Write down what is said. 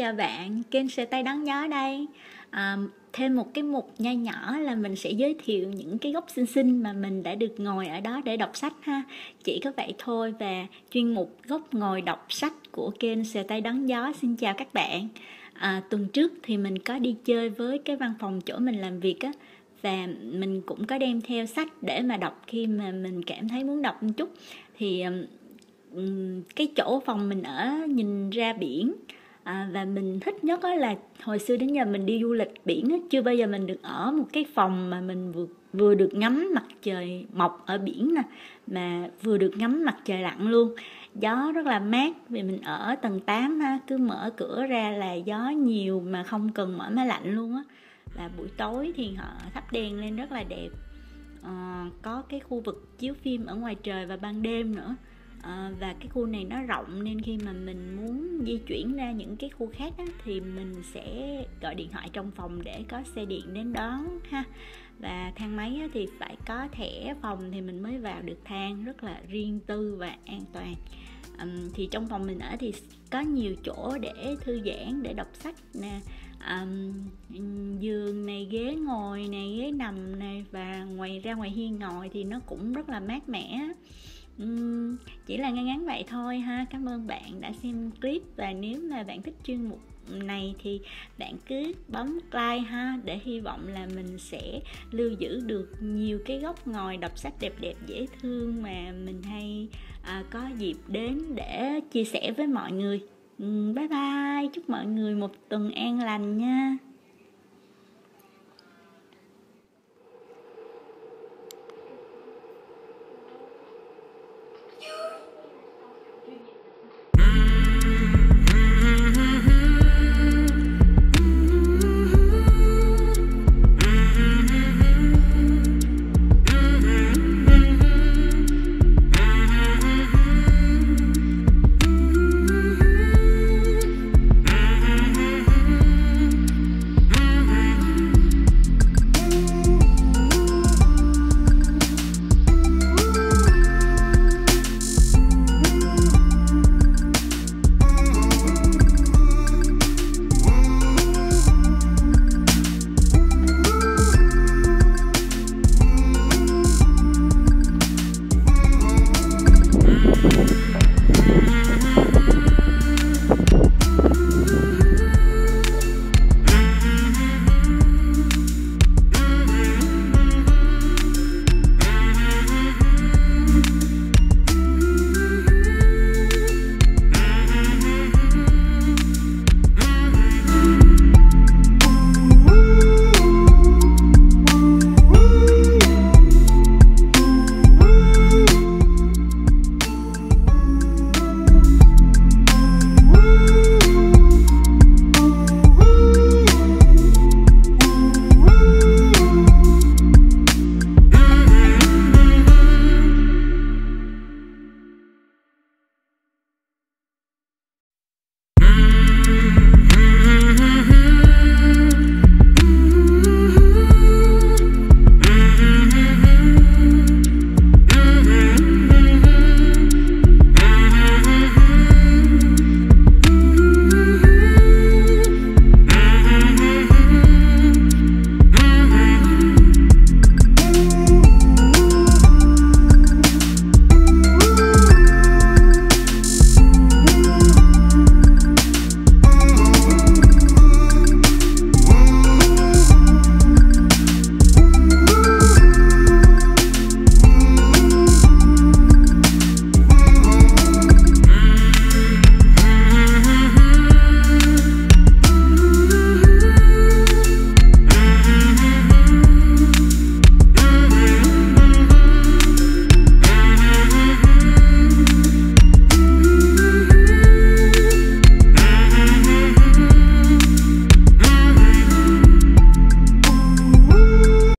chào bạn, kênh Sờ tay đón gió đây. À, Thêm một cái mục nho nhỏ là mình sẽ giới thiệu những cái góc xinh xinh mà mình đã được ngồi ở đó để đọc sách ha. Chỉ có vậy thôi và chuyên mục góc ngồi đọc sách của kênh Sờ tay đón gió xin chào các bạn. À, Tuần trước thì mình có đi chơi với cái văn phòng chỗ mình làm việc á và mình cũng có đem theo sách để mà đọc khi mà mình cảm thấy muốn đọc một chút. Thì cái chỗ phòng mình ở nhìn ra biển à, và mình thích nhất đó là hồi xưa đến giờ mình đi du lịch biển á, chưa bao giờ mình được ở một cái phòng mà mình vừa vừa được ngắm mặt trời mọc ở biển nè mà vừa được ngắm mặt trời lặn luôn. Gió rất là mát vì mình ở tầng 8 ha cứ mở cửa ra là gió nhiều mà không cần mở máy lạnh luôn á. Và buổi tối thì họ thắp đèn lên rất là đẹp. À, có cái khu vực chiếu phim ở ngoài trời và ban đêm nữa à, và cái khu này nó rộng nên khi mà mình muốn di chuyển ra những cái khu khác á, thì mình sẽ gọi điện thoại trong phòng để có xe điện đến đón ha. Và thang máy á, thì phải có thẻ phòng thì mình mới vào được thang rất là riêng tư và an toàn. Um, thì trong phòng mình ở thì có nhiều chỗ để thư giãn để đọc sách nè. Um, giường này ghế ngồi này ghế nằm này và ngoài ra ngoài hiên ngồi thì nó cũng rất là mát mẻ uhm, chỉ là ngắn ngắn vậy thôi ha. Cảm ơn bạn đã xem clip và nếu mà bạn thích chuyên mục này thì bạn cứ bấm like ha để hy vọng là mình sẽ lưu giữ được nhiều cái góc ngồi đọc sách đẹp đẹp dễ thương mà mình hay à, có dịp đến để chia sẻ với mọi người. Bye bye. Chúc mọi người một tuần an lành nha.